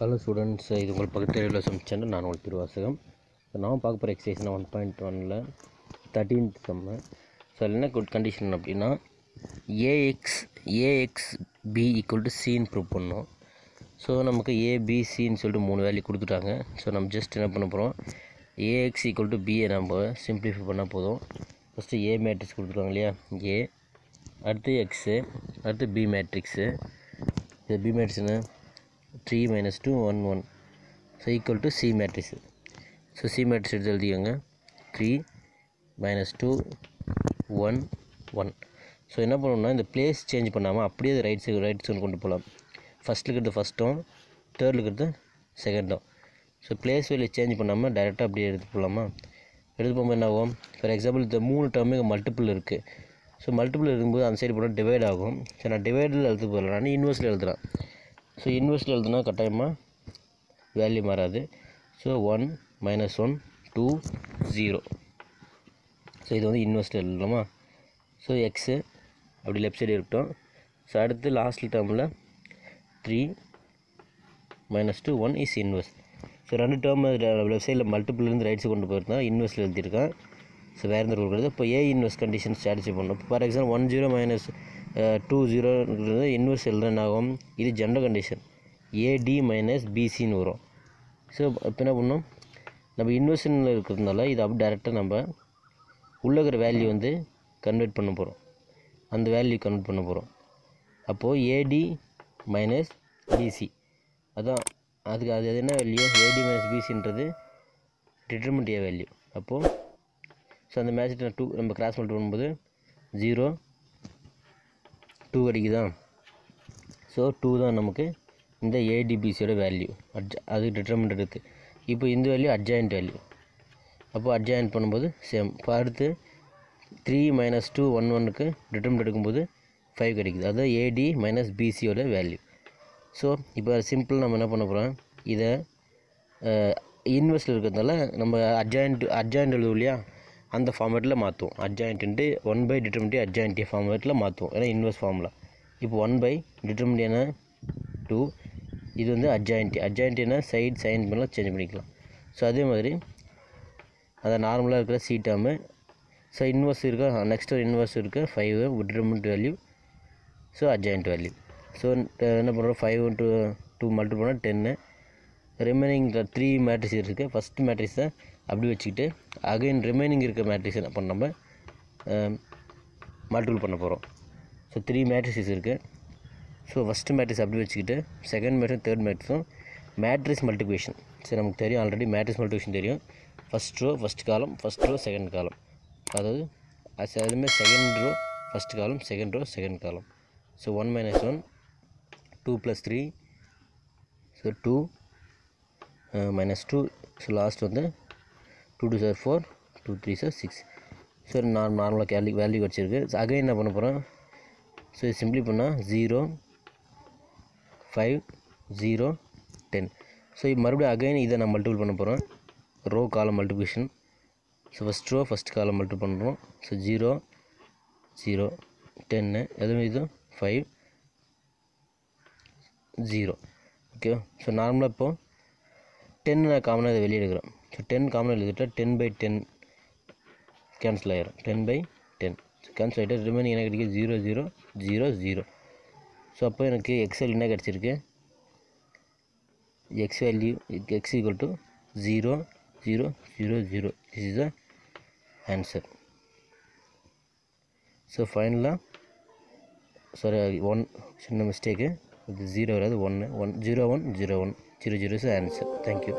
Hello students இது உங்கள் பக்கத்தில் உள்ள சம் சேனல் நான் உங்கள் திருவாசகம். இப்போ நான் பார்க்க போகிற எக்ஸசைஸ்னால் ஒன் பாயிண்ட் ஒனில் தேர்ட்டீன்த் செம்மு ஸோ அதில் என்ன குட் கண்டிஷன் அப்படின்னா AX AX B equal to Chinnu prove பண்ணோம். ஸோ நமக்கு ஏபிசின்னு சொல்லிட்டு மூணு வேல்யூ கொடுத்துட்டாங்க. ஸோ நம்ம ஜஸ்ட் என்ன பண்ண போகிறோம் ஏஎக்ஸ் ஈக்குவல் டு பிஏ நம்ம சிம்பிளிஃபை பண்ணால் போதும். ஃபஸ்ட்டு ஏ மேட்ரிக்ஸ் கொடுத்துருவாங்க இல்லையா? ஏ அடுத்து எக்ஸு அடுத்து பி மேட்ரிக்ஸு இது B மேட்ரிக்ஸ்னு three minus two one one so equal to C matrix so C matrix எடுத்து எழுதிக்கோங்க. Three minus two one one so என்ன பண்ணணும்னா இந்த பிளேஸ் சேஞ்ச் பண்ணாமல் அப்படியே அது ரைட் சைடு ரைட் சைடு கொண்டு போகலாம் ஃபஸ்ட்டில் இருக்கிறது ஃபஸ்ட்டும் தேர்டில் இருக்கிறது செகண்டும் ஸோ பிளேஸ் வேல்யூ சேஞ்ச் பண்ணாமல் டைரெக்டாக அப்படியே எடுத்து போகலாமா எடுத்து போகும்போது என்ன ஆகும்? ஃபார் எக்ஸாம்பிள் இந்த மூணு டேர்மே மல்டிபிள் இருக்குது ஸோ மல்டிபிள் இருக்கும்போது அந்த சைடு போனால் டிவைட் ஆகும். ஸோ நான் டிவைடில் எழுத்து போகிறேன் நான் இன்வெர்ஸில் எழுதுகிறேன் ஸோ இன்வெர்ஸில் எழுதுனா கட்டாயமாக வேல்யூ மாறாது. So one minus one two zero so இது வந்து இன்வெர்ஸில் எழுதலாமா? ஸோ எக்ஸு அப்படி லெஃப்ட் சைடு இருக்கட்டும். ஸோ அடுத்து லாஸ்ட் டேர்மில் three minus two one is inverse so ரெண்டு டேர்ம் லெஃப்ட் சைடில் மல்டிபிள்லேருந்து ரைட் சைடு கொண்டு போயிருந்தா இன்வெர்ஸில் எழுதியிருக்கேன். ஸோ வேறு எந்த ரூல் கிடையாது. இப்போ ஏ இன்வெர்ஸ் கண்டிஷன் ஸ்ட்ராட்டஜி பண்ணணும் for example one zero minus two ஜீரோன்றது inverse எழுதுனா ஆகும். இது ஜென்ரல் கண்டிஷன் ஏடி மைனஸ் பிசின்னு வரும். ஸோ இப்போ என்ன பண்ணணும்? நம்ம இன்வெர்ஷனில் இருக்கிறதுனால இது அப்படி டேரெக்டாக நம்ம உள்ளே இருக்கிற வேல்யூ வந்து கன்வெர்ட் பண்ண போகிறோம் அந்த வேல்யூ கன்வெர்ட் பண்ண போகிறோம் அப்போது ஏடி மைனஸ் பிசி அதான் அதுக்கு அது அது என்ன வேல்யூ ஏடி மைனஸ் பிசின்றது டிட்டர்மெண்ட் ஏ வேல்யூ அப்போது ஸோ அந்த மேட்ச் டூ நம்ம கிராஸ் பண்ணிட்டு பண்ணும்போது ஜீரோ டூ கிடைக்குதா ஸோ டூ தான் நமக்கு இந்த ஏடிபிசியோட வேல்யூ அட்ஜ அது டிட்டர்மெண்ட் இருக்குது இப்போ இந்த வேல்யூ அட்ஜாயின்ட் வேல்யூ அப்போ அட்ஜாயின்ட் பண்ணும்போது சேம் இப்போ அடுத்து த்ரீ மைனஸ் டூ ஒன் ஒன்னுக்கு டிட்டர்மெண்ட் எடுக்கும்போது ஃபைவ் கிடைக்குது. அதுதான் ஏடி மைனஸ் பிசியோட வேல்யூ ஸோ இப்போ சிம்பிள் நம்ம என்ன பண்ண போகிறோம் இதை இன்வெஸ்டில் இருக்கிறதுனால நம்ம அட்ஜாயின்ட் அட்ஜாயின்ட் எழுதுவோம் இல்லையா? அந்த ஃபார்மேட்டில் மாற்றுவோம் அட்ஜாயின்ட்டு ஒன் பை டிட்டர்மினி அட்ஜாயின்டி ஃபார்மேட்டில் மாற்றுவோம் ஏன்னா இன்வெஸ்ட் ஃபார்முலா இப்போ ஒன் பை டிட்டர்மினிட்டினா டூ இது வந்து அட்ஜாயின்டி அட்ஜாயின்டினா சைட் சைன் பண்ணலாம் சேஞ்ச் பண்ணிக்கலாம். ஸோ அதே மாதிரி அதை நார்மலாக இருக்கிற சி டேர்மு ஸோ இன்வெர்ஸ் இருக்கா? நெக்ஸ்ட் ஒரு இன்வெர்ஸ் இருக்குது five determinant value so adjoint value so என்ன பண்ணுறோம்? ஃபைவ் டூ டூ மல்டிபிள் பண்ணால் டென்னு ரிமைனிங் த்ரீ மேட்ரிக்ஸ் இருக்குது ஃபஸ்ட் மேட்ரிக்ஸை அப்படி வச்சுக்கிட்டு அகைன் ரிமைனிங் இருக்க மேட்ரிக்ஸ் என்ன பண்ண நம்ம மல்டிபிள் பண்ண போகிறோம் ஸோ த்ரீ மேட்ரிக்ஸஸ் இருக்குது ஸோ ஃபஸ்ட்டு மேட்ரிக்ஸ் அப்படி வச்சுக்கிட்டு செகண்ட் மேட்ரிக்ஸ் தேர்ட் மேட்ரிக்ஸும் மேட்ரிக்ஸ் மல்டிபிகேஷன் சரி நமக்கு தெரியும் ஆல்ரெடி மேட்ரிக்ஸ் மல்டிபிகேஷன் தெரியும். First row first column first row second column அதாவது அதுமாதிரி second row first column second row second column so one minus one two plus three so two minus two so last வந்து two two sir four two three sir six so நான் நார்மலாக கேல்வி value கிடச்சிருக்கு so again என்ன பண்ண போகிறேன் so இது simply பண்ணால் zero five zero ten so மறுபடியும் அகைன் இதை நான் மல்டிபிள் பண்ண போகிறேன் row column multiplication so first row first column multiple பண்ணுறோம் ஸோ ஜீரோ ஜீரோ டென்னு எதுவும் இது? ஃபைவ் ஜீரோ ஓகே ஸோ நார்மலாக இப்போது டென்னு நான் காமனாக இதை வெளியே எடுக்கிறேன் ஸோ டென் காமனாக எழுதிட்டா டென் பை டென் கேன்சல் ஆயிரும் ten by ten so cancel ஆகிட்டு ரிமைனிங் என்ன கிடைக்கும் zero zero zero zero so அப்போ எனக்கு எக்ஸல் என்ன கிடச்சிருக்கு? X value x equal to zero zero zero zero this is the answer so ஃபைனலாக சாரி ஒன் சின்ன மிஸ்டேக்கு இது ஜீரோ வராது ஒன்று one zero one zero one zero zero is answer thank you